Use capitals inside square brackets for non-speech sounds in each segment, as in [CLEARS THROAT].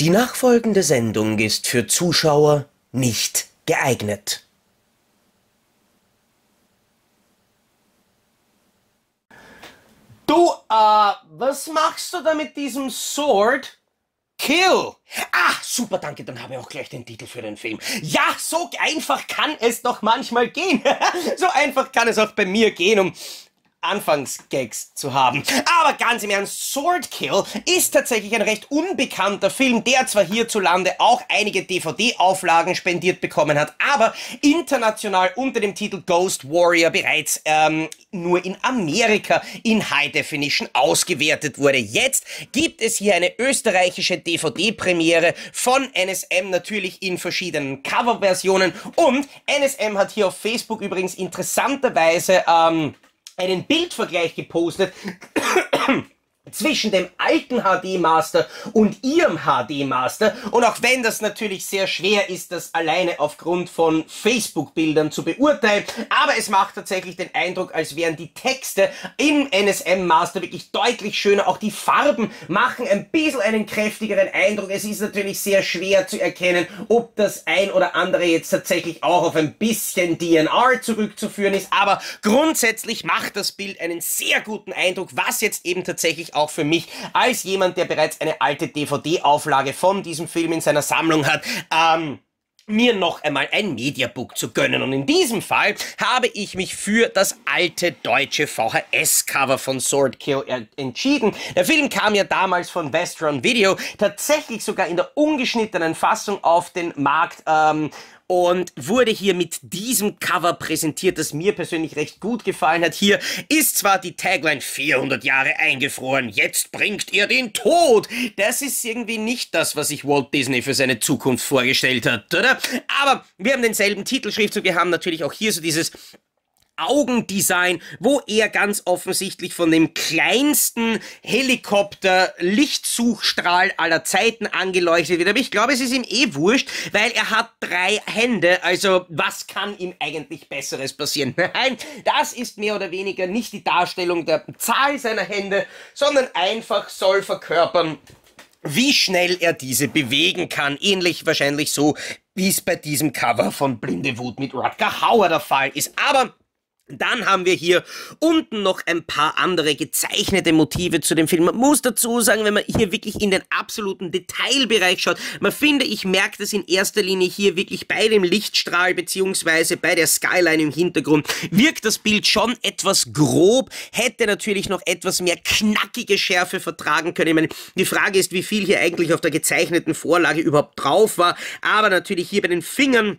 Die nachfolgende Sendung ist für Zuschauer nicht geeignet. Du, äh, was machst du da mit diesem Sword? Kill! Ah, super, danke, dann habe ich auch gleich den Titel für den Film. Ja, so einfach kann es doch manchmal gehen. [LAUGHS] so einfach kann es auch bei mir gehen, um Anfangsgags zu haben. Aber ganz im Ernst, Swordkill ist tatsächlich ein recht unbekannter Film, der zwar hierzulande auch einige DVD-Auflagen spendiert bekommen hat, aber international unter dem Titel Ghost Warrior bereits ähm, nur in Amerika in High Definition ausgewertet wurde. Jetzt gibt es hier eine österreichische DVD-Premiere von NSM, natürlich in verschiedenen Coverversionen und NSM hat hier auf Facebook übrigens interessanterweise ähm, einen Bildvergleich gepostet zwischen dem alten HD Master und ihrem HD Master. Und auch wenn das natürlich sehr schwer ist, das alleine aufgrund von Facebook-Bildern zu beurteilen, aber es macht tatsächlich den Eindruck, als wären die Texte im NSM Master wirklich deutlich schöner. Auch die Farben machen ein bisschen einen kräftigeren Eindruck. Es ist natürlich sehr schwer zu erkennen, ob das ein oder andere jetzt tatsächlich auch auf ein bisschen DNR zurückzuführen ist, aber grundsätzlich macht das Bild einen sehr guten Eindruck, was jetzt eben tatsächlich auch für mich als jemand, der bereits eine alte DVD-Auflage von diesem Film in seiner Sammlung hat, ähm, mir noch einmal ein Mediabook zu gönnen. Und in diesem Fall habe ich mich für das alte deutsche VHS-Cover von Swordkill entschieden. Der Film kam ja damals von Vestron Video, tatsächlich sogar in der ungeschnittenen Fassung auf den Markt. Ähm, und wurde hier mit diesem Cover präsentiert, das mir persönlich recht gut gefallen hat. Hier ist zwar die Tagline 400 Jahre eingefroren, jetzt bringt ihr den Tod. Das ist irgendwie nicht das, was sich Walt Disney für seine Zukunft vorgestellt hat, oder? Aber wir haben denselben Titelschriftzug, wir haben natürlich auch hier so dieses Augendesign, wo er ganz offensichtlich von dem kleinsten Helikopter Lichtsuchstrahl aller Zeiten angeleuchtet wird. Aber ich glaube, es ist ihm eh wurscht, weil er hat drei Hände. Also was kann ihm eigentlich Besseres passieren? [LAUGHS] Nein, das ist mehr oder weniger nicht die Darstellung der Zahl seiner Hände, sondern einfach soll verkörpern, wie schnell er diese bewegen kann. Ähnlich wahrscheinlich so, wie es bei diesem Cover von Blinde Wut mit Rutger Hauer der Fall ist. Aber dann haben wir hier unten noch ein paar andere gezeichnete Motive zu dem Film. Man muss dazu sagen, wenn man hier wirklich in den absoluten Detailbereich schaut, man finde, ich merke das in erster Linie hier wirklich bei dem Lichtstrahl beziehungsweise bei der Skyline im Hintergrund, wirkt das Bild schon etwas grob, hätte natürlich noch etwas mehr knackige Schärfe vertragen können. Ich meine, die Frage ist, wie viel hier eigentlich auf der gezeichneten Vorlage überhaupt drauf war, aber natürlich hier bei den Fingern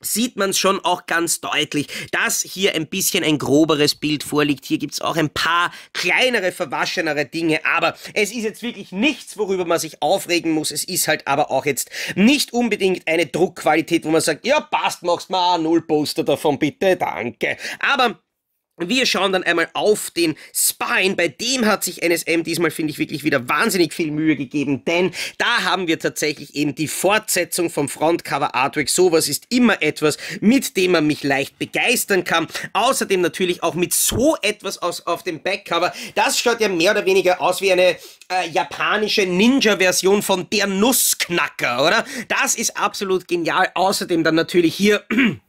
sieht man schon auch ganz deutlich, dass hier ein bisschen ein groberes Bild vorliegt. Hier gibt's auch ein paar kleinere, verwaschenere Dinge, aber es ist jetzt wirklich nichts, worüber man sich aufregen muss. Es ist halt aber auch jetzt nicht unbedingt eine Druckqualität, wo man sagt, ja passt, machst mal null Poster davon, bitte, danke. Aber wir schauen dann einmal auf den Spine. Bei dem hat sich NSM diesmal, finde ich, wirklich wieder wahnsinnig viel Mühe gegeben, denn da haben wir tatsächlich eben die Fortsetzung vom Frontcover Artwork. Sowas ist immer etwas, mit dem man mich leicht begeistern kann. Außerdem natürlich auch mit so etwas aus, auf dem Backcover. Das schaut ja mehr oder weniger aus wie eine äh, japanische Ninja-Version von der Nussknacker, oder? Das ist absolut genial. Außerdem dann natürlich hier [CLEARS THROAT]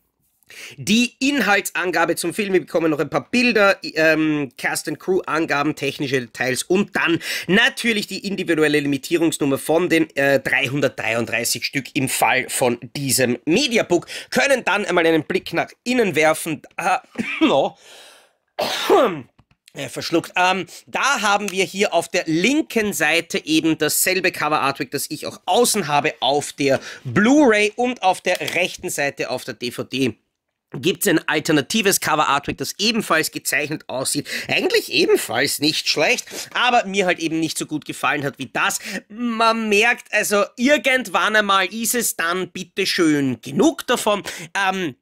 Die Inhaltsangabe zum Film, wir bekommen noch ein paar Bilder, ähm, Cast and Crew Angaben, technische Details und dann natürlich die individuelle Limitierungsnummer von den äh, 333 Stück im Fall von diesem Mediabook. Können dann einmal einen Blick nach innen werfen. Ah, [COUGHS] no. [COUGHS] Äh, verschluckt. Ähm, da haben wir hier auf der linken Seite eben dasselbe Cover Artwork, das ich auch außen habe auf der Blu-ray und auf der rechten Seite auf der DVD gibt es ein alternatives Cover Artwork, das ebenfalls gezeichnet aussieht. Eigentlich ebenfalls nicht schlecht, aber mir halt eben nicht so gut gefallen hat wie das. Man merkt also, irgendwann einmal ist es dann bitteschön genug davon. Ähm,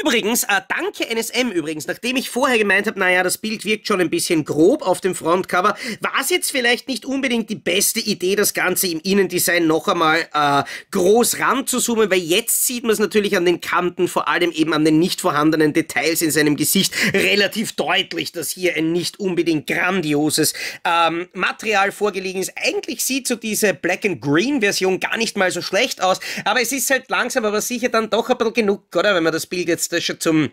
Übrigens, äh, danke NSM übrigens, nachdem ich vorher gemeint habe, naja, das Bild wirkt schon ein bisschen grob auf dem Frontcover, war es jetzt vielleicht nicht unbedingt die beste Idee, das Ganze im Innendesign noch einmal äh, groß ranzuzoomen, weil jetzt sieht man es natürlich an den Kanten, vor allem eben an den nicht vorhandenen Details in seinem Gesicht, relativ deutlich, dass hier ein nicht unbedingt grandioses ähm, Material vorgelegen ist. Eigentlich sieht so diese Black and Green Version gar nicht mal so schlecht aus, aber es ist halt langsam aber sicher dann doch ein bisschen genug, oder? Wenn man das Bild jetzt das schon zum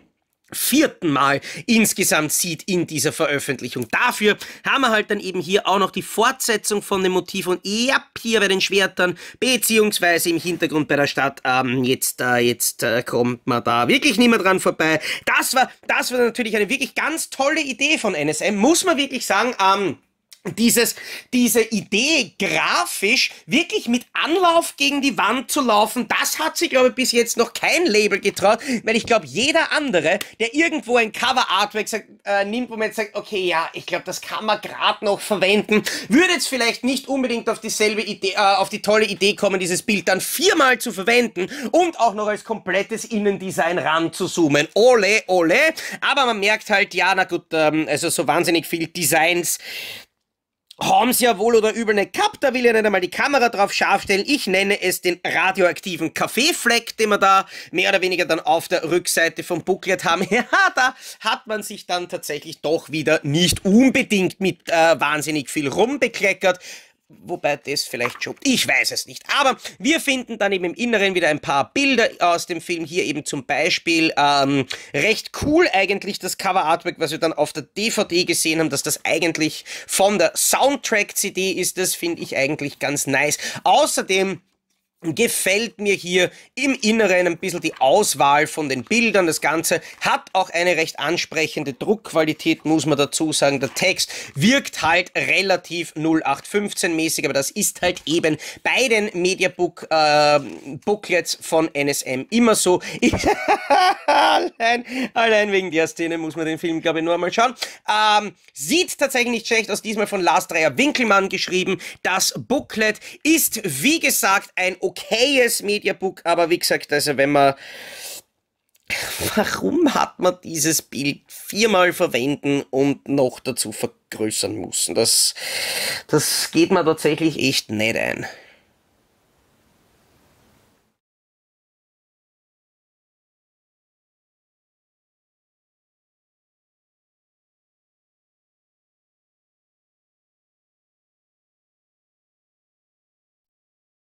vierten Mal insgesamt sieht in dieser Veröffentlichung. Dafür haben wir halt dann eben hier auch noch die Fortsetzung von dem Motiv und ja, hier bei den Schwertern, beziehungsweise im Hintergrund bei der Stadt, ähm, jetzt, äh, jetzt äh, kommt man da wirklich nicht mehr dran vorbei. Das war, das war natürlich eine wirklich ganz tolle Idee von NSM, muss man wirklich sagen, ähm, dieses, diese Idee, grafisch wirklich mit Anlauf gegen die Wand zu laufen, das hat sich, glaube ich, bis jetzt noch kein Label getraut, weil ich glaube, jeder andere, der irgendwo ein Cover-Artwork äh, nimmt, wo man jetzt sagt, okay, ja, ich glaube, das kann man gerade noch verwenden, würde jetzt vielleicht nicht unbedingt auf dieselbe Idee, äh, auf die tolle Idee kommen, dieses Bild dann viermal zu verwenden und auch noch als komplettes Innendesign ranzuzoomen. Ole, ole. Aber man merkt halt, ja, na gut, ähm, also so wahnsinnig viel Designs, haben sie ja wohl oder übel nicht gehabt, da will ich nicht einmal die Kamera drauf scharf stellen. Ich nenne es den radioaktiven Kaffeefleck, den wir da mehr oder weniger dann auf der Rückseite vom Booklet haben. [LAUGHS] Ja, da hat man sich dann tatsächlich doch wieder nicht unbedingt mit äh, wahnsinnig viel rumbekleckert. Wobei das vielleicht schon, ich weiß es nicht. Aber wir finden dann eben im Inneren wieder ein paar Bilder aus dem Film. Hier eben zum Beispiel ähm, recht cool eigentlich das Cover Artwork, was wir dann auf der DVD gesehen haben, dass das eigentlich von der Soundtrack-CD ist. Das finde ich eigentlich ganz nice. Außerdem gefällt mir hier im Inneren ein bisschen die Auswahl von den Bildern. Das Ganze hat auch eine recht ansprechende Druckqualität, muss man dazu sagen. Der Text wirkt halt relativ 0815-mäßig, aber das ist halt eben bei den Mediabook äh, Booklets von NSM immer so. [LAUGHS] allein, allein wegen der Szene muss man den Film, glaube ich, nur einmal schauen. Ähm, sieht tatsächlich nicht schlecht aus, diesmal von Lars Dreier Winkelmann geschrieben. Das Booklet ist, wie gesagt, ein okayes Mediabook, aber wie gesagt, also wenn man Warum hat man dieses Bild viermal verwenden und noch dazu vergrößern müssen? Das, das geht mir tatsächlich echt nicht ein.